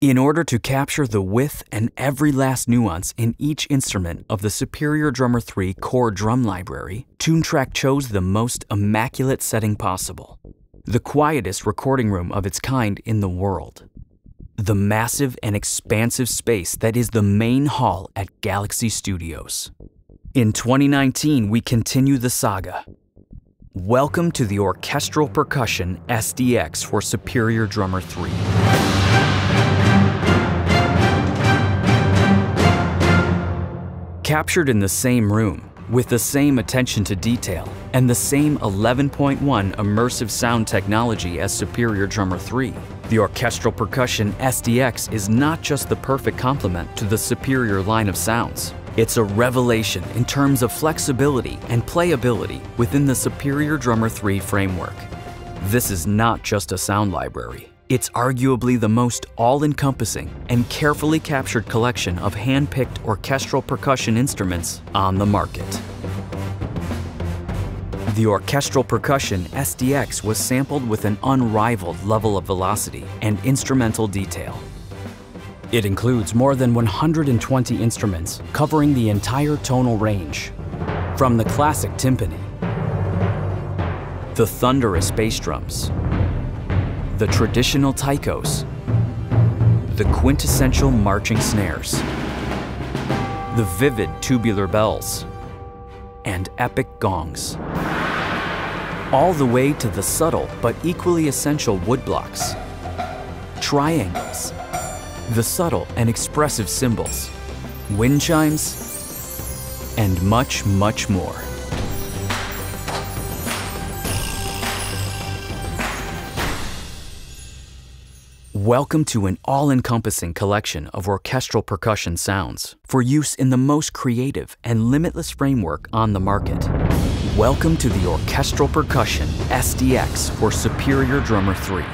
In order to capture the width and every last nuance in each instrument of the Superior Drummer 3 core drum library, Toontrack chose the most immaculate setting possible. The quietest recording room of its kind in the world. The massive and expansive space that is the main hall at Galaxy Studios. In 2019, we continue the saga. Welcome to the Orchestral Percussion SDX for Superior Drummer 3. Captured in the same room, with the same attention to detail, and the same 11.1 immersive sound technology as Superior Drummer 3, the Orchestral Percussion SDX is not just the perfect complement to the Superior line of sounds. It's a revelation in terms of flexibility and playability within the Superior Drummer 3 framework. This is not just a sound library. It's arguably the most all-encompassing and carefully captured collection of hand-picked orchestral percussion instruments on the market. The orchestral percussion SDX was sampled with an unrivaled level of velocity and instrumental detail. It includes more than 120 instruments covering the entire tonal range, from the classic timpani, the thunderous bass drums, the traditional taikos, the quintessential marching snares, the vivid tubular bells, and epic gongs. All the way to the subtle but equally essential woodblocks, triangles, the subtle and expressive cymbals, wind chimes, and much, much more. Welcome to an all-encompassing collection of orchestral percussion sounds for use in the most creative and limitless framework on the market. Welcome to the Orchestral Percussion SDX for Superior Drummer 3.